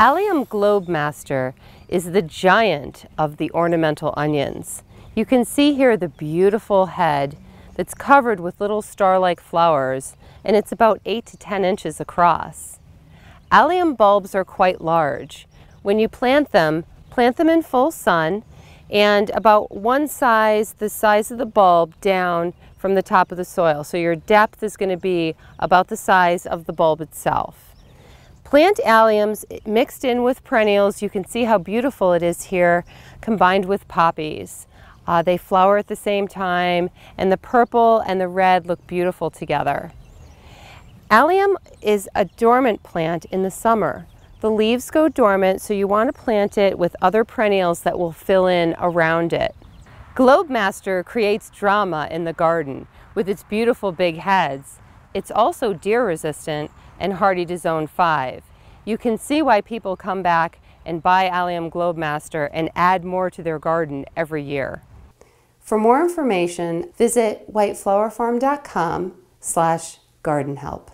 Allium globemaster is the giant of the ornamental onions. You can see here the beautiful head that's covered with little star-like flowers and it's about 8 to 10 inches across. Allium bulbs are quite large. When you plant them, plant them in full sun and about one size, the size of the bulb down from the top of the soil. So your depth is going to be about the size of the bulb itself. Plant alliums mixed in with perennials. You can see how beautiful it is here combined with poppies. Uh, they flower at the same time and the purple and the red look beautiful together. Allium is a dormant plant in the summer. The leaves go dormant so you want to plant it with other perennials that will fill in around it. Globemaster creates drama in the garden with its beautiful big heads. It's also deer resistant and hardy to zone 5. You can see why people come back and buy Allium Globemaster and add more to their garden every year. For more information, visit whiteflowerfarm.com slash gardenhelp.